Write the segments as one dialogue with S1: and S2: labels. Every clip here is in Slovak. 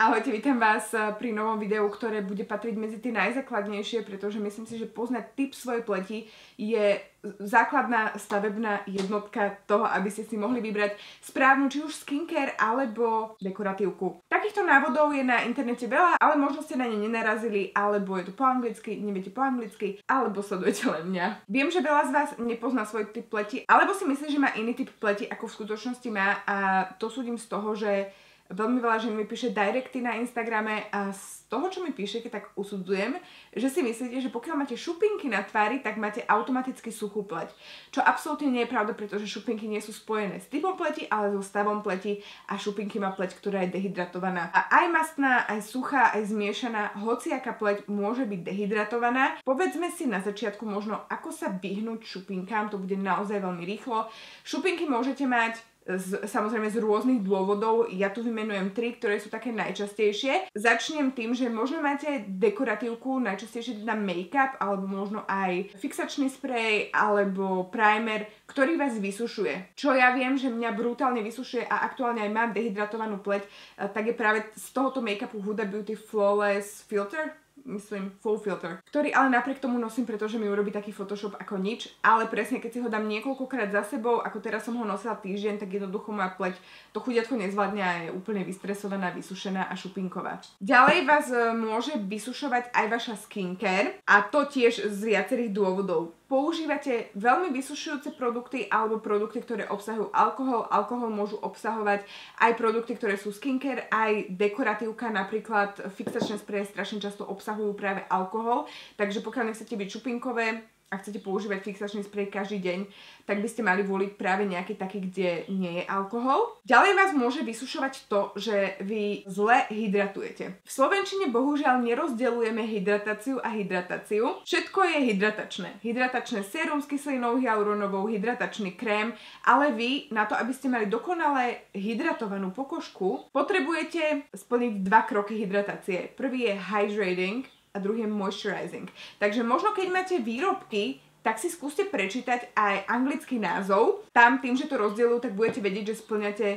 S1: Ahojte, vítam vás eh, pri novom videu, ktoré bude patriť medzi tie najzákladnejšie, pretože myslím si, že poznať typ svojej pleti je základná stavebná jednotka toho, aby ste si mohli vybrať správnu či už skincare alebo dekoratívku. Takýchto návodov je na internete veľa, ale možno ste na ne nenarazili, alebo je to po anglicky, neviete po anglicky, alebo sledujete len mňa. Viem, že veľa z vás nepozná svoj typ pleti, alebo si myslí, že má iný typ pleti, ako v skutočnosti má a to súdim z toho, že veľmi veľa žien mi píše directy na Instagrame a z toho, čo mi píšete, tak usudzujem, že si myslíte, že pokiaľ máte šupinky na tvári, tak máte automaticky suchú pleť. Čo absolútne nie je pravda, pretože šupinky nie sú spojené s typom pleti, ale so stavom pleti a šupinky má pleť, ktorá je dehydratovaná. A aj mastná, aj suchá, aj zmiešaná, hociaká pleť môže byť dehydratovaná. Povedzme si na začiatku možno, ako sa vyhnúť šupinkám, to bude naozaj veľmi rýchlo. Šupinky môžete mať z, samozrejme z rôznych dôvodov. Ja tu vymenujem tri, ktoré sú také najčastejšie. Začnem tým, že možno máte dekoratívku, najčastejšie teda make-up, alebo možno aj fixačný sprej, alebo primer, ktorý vás vysušuje. Čo ja viem, že mňa brutálne vysušuje a aktuálne aj mám dehydratovanú pleť, eh, tak je práve z tohoto make-upu Huda Beauty Flawless Filter myslím, full filter, ktorý ale napriek tomu nosím, pretože mi urobí taký Photoshop ako nič, ale presne keď si ho dám niekoľkokrát za sebou, ako teraz som ho nosila týždeň, tak jednoducho moja pleť to chudiatko nezvládne a je úplne vystresovaná, vysušená a šupinková. Ďalej vás e, môže vysušovať aj vaša skincare a to tiež z viacerých dôvodov používate veľmi vysušujúce produkty alebo produkty, ktoré obsahujú alkohol. Alkohol môžu obsahovať aj produkty, ktoré sú skincare, aj dekoratívka, napríklad fixačné spreje strašne často obsahujú práve alkohol, takže pokiaľ nechcete byť čupinkové, ak chcete používať fixačný sprej každý deň, tak by ste mali voliť práve nejaký taký, kde nie je alkohol. Ďalej vás môže vysušovať to, že vy zle hydratujete. V Slovenčine bohužiaľ nerozdeľujeme hydratáciu a hydratáciu. Všetko je hydratačné. Hydratačné sérum s kyselinou hyaluronovou, hydratačný krém, ale vy na to, aby ste mali dokonale hydratovanú pokožku, potrebujete splniť dva kroky hydratácie. Prvý je hydrating, a druhý je moisturizing. Takže možno keď máte výrobky, tak si skúste prečítať aj anglický názov. Tam tým, že to rozdielujú, tak budete vedieť, že splňate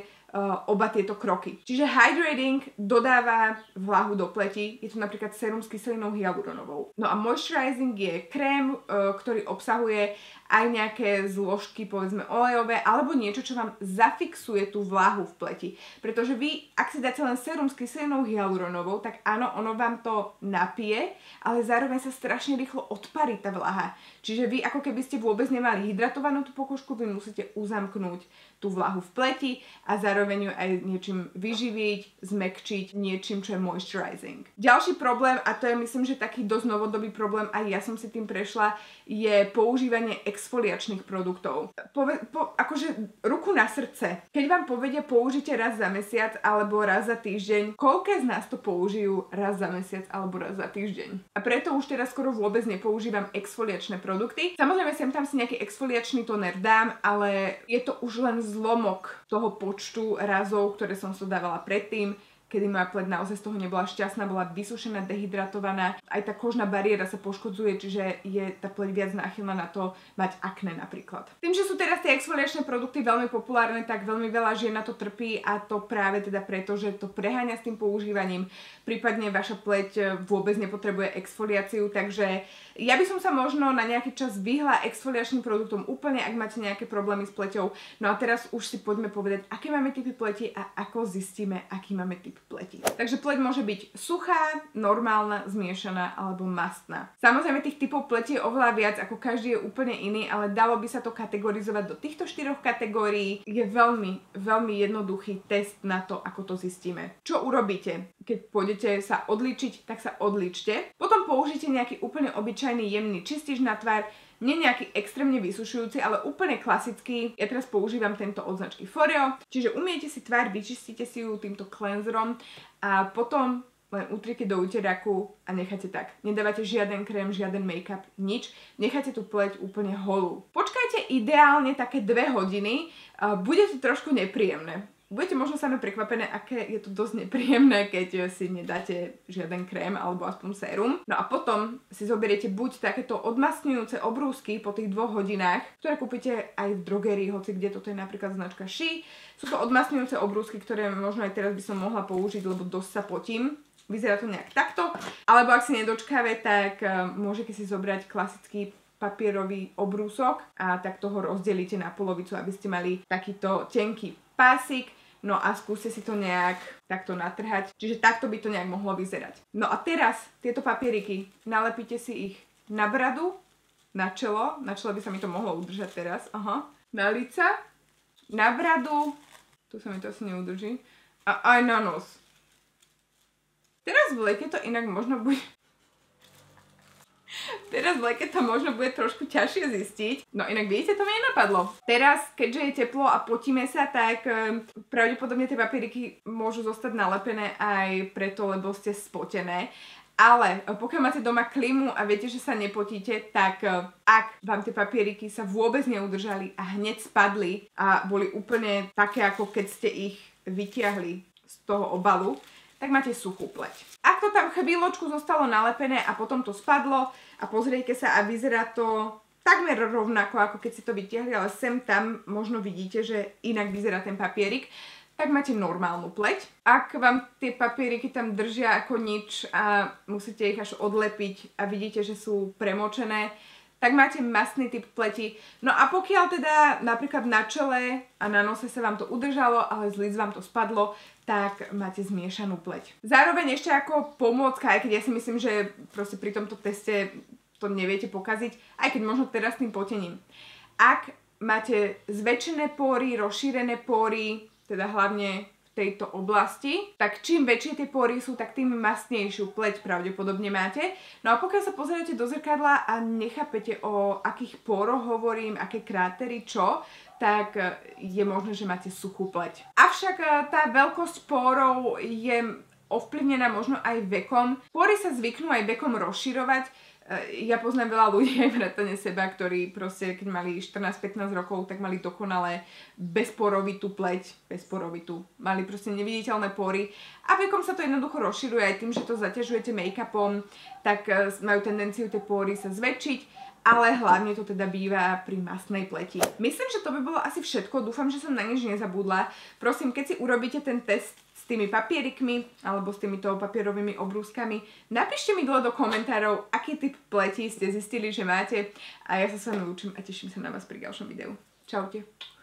S1: oba tieto kroky. Čiže hydrating dodáva vlahu do pleti, je to napríklad serum s kyselinou hyaluronovou. No a moisturizing je krém, uh, ktorý obsahuje aj nejaké zložky, povedzme olejové, alebo niečo, čo vám zafixuje tú vlahu v pleti. Pretože vy, ak si dáte len serum s kyselinou hyaluronovou, tak áno, ono vám to napije, ale zároveň sa strašne rýchlo odparí tá vlaha. Čiže vy, ako keby ste vôbec nemali hydratovanú tú pokožku, vy musíte uzamknúť tú vlahu v pleti a zároveň ju aj niečím vyživiť, zmekčiť, niečím, čo je moisturizing. Ďalší problém, a to je myslím, že taký dosť novodobý problém, aj ja som si tým prešla, je používanie exfoliačných produktov. Pove, po, akože ruku na srdce. Keď vám povedia použite raz za mesiac alebo raz za týždeň, koľké z nás to použijú raz za mesiac alebo raz za týždeň? A preto už teraz skoro vôbec nepoužívam exfoliačné produkty. Samozrejme sem tam si nejaký exfoliačný toner dám, ale je to už len zlomok toho počtu razov, ktoré som so dávala predtým kedy moja pleť naozaj z toho nebola šťastná, bola vysušená, dehydratovaná. Aj tá kožná bariéra sa poškodzuje, čiže je tá pleť viac náchylná na to mať akné napríklad. Tým, že sú teraz tie exfoliačné produkty veľmi populárne, tak veľmi veľa žien na to trpí a to práve teda preto, že to preháňa s tým používaním. Prípadne vaša pleť vôbec nepotrebuje exfoliáciu, takže ja by som sa možno na nejaký čas vyhla exfoliačným produktom úplne, ak máte nejaké problémy s pleťou. No a teraz už si poďme povedať, aké máme typy pleti a ako zistíme, aký máme typ pleti. Takže pleť môže byť suchá, normálna, zmiešaná alebo mastná. Samozrejme tých typov pleti je oveľa viac, ako každý je úplne iný, ale dalo by sa to kategorizovať do týchto štyroch kategórií. Je veľmi, veľmi jednoduchý test na to, ako to zistíme. Čo urobíte? Keď pôjdete sa odličiť, tak sa odličte. Potom použite nejaký úplne obyčajný jemný čistič na tvár, nie nejaký extrémne vysušujúci, ale úplne klasický. Ja teraz používam tento od značky Foreo. Čiže umiete si tvár, vyčistíte si ju týmto cleanserom a potom len utriete do úteraku a necháte tak. Nedávate žiaden krém, žiaden make-up, nič. Necháte tú pleť úplne holú. Počkajte ideálne také dve hodiny, bude to trošku nepríjemné budete možno sami prekvapené, aké je to dosť nepríjemné, keď si nedáte žiaden krém alebo aspoň sérum. No a potom si zoberiete buď takéto odmasňujúce obrúsky po tých dvoch hodinách, ktoré kúpite aj v drogerii, hoci kde toto je napríklad značka She. Sú to odmasňujúce obrúsky, ktoré možno aj teraz by som mohla použiť, lebo dosť sa potím. Vyzerá to nejak takto. Alebo ak si nedočkáve, tak uh, môžete si zobrať klasický papierový obrúsok a tak toho rozdelíte na polovicu, aby ste mali takýto tenký pásik, no a skúste si to nejak takto natrhať. Čiže takto by to nejak mohlo vyzerať. No a teraz tieto papieriky, nalepíte si ich na bradu, na čelo, na čele by sa mi to mohlo udržať teraz, aha, na lica, na bradu, tu sa mi to asi neudrží, a aj na nos. Teraz v lete to inak možno bude Teraz v leke to možno bude trošku ťažšie zistiť. No inak vidíte, to mi nenapadlo. Teraz, keďže je teplo a potíme sa, tak um, pravdepodobne tie papieriky môžu zostať nalepené aj preto, lebo ste spotené. Ale e, pokiaľ máte doma klimu a viete, že sa nepotíte, tak e, ak vám tie papieriky sa vôbec neudržali a hneď spadli a boli úplne také, ako keď ste ich vytiahli z toho obalu, tak máte suchú pleť. Ak to tam chvíľočku zostalo nalepené a potom to spadlo a pozriete sa a vyzerá to takmer rovnako, ako keď si to vytiahli, ale sem tam možno vidíte, že inak vyzerá ten papierik, tak máte normálnu pleť. Ak vám tie papieriky tam držia ako nič a musíte ich až odlepiť a vidíte, že sú premočené, tak máte masný typ pleti. No a pokiaľ teda napríklad na čele a na nose sa vám to udržalo, ale z líc vám to spadlo, tak máte zmiešanú pleť. Zároveň ešte ako pomôcka, aj keď ja si myslím, že proste pri tomto teste to neviete pokaziť, aj keď možno teraz tým potením. Ak máte zväčšené pory, rozšírené pory, teda hlavne tejto oblasti, tak čím väčšie tie pory sú, tak tým masnejšiu pleť pravdepodobne máte. No a pokiaľ sa pozriete do zrkadla a nechápete o akých poroch hovorím, aké krátery, čo, tak e, je možné, že máte suchú pleť. Avšak e, tá veľkosť porov je ovplyvnená možno aj vekom. Pory sa zvyknú aj vekom rozširovať, Eh, ja poznám veľa ľudí aj vrátane seba, ktorí proste, keď mali 14-15 rokov, tak mali dokonale bezporovitú pleť, bezporovitú. Mali proste neviditeľné pory a vekom sa to jednoducho rozširuje aj tým, že to zaťažujete make-upom, tak majú tendenciu tie pory sa zväčšiť ale hlavne to teda býva pri masnej pleti. Myslím, že to by bolo asi všetko, dúfam, že som na nič nezabudla. Prosím, keď si urobíte ten test tými papierikmi alebo s týmito papierovými obrúskami. Napíšte mi dole do komentárov, aký typ pleti ste zistili, že máte a ja sa s vami učím a teším sa na vás pri ďalšom videu. Čaute.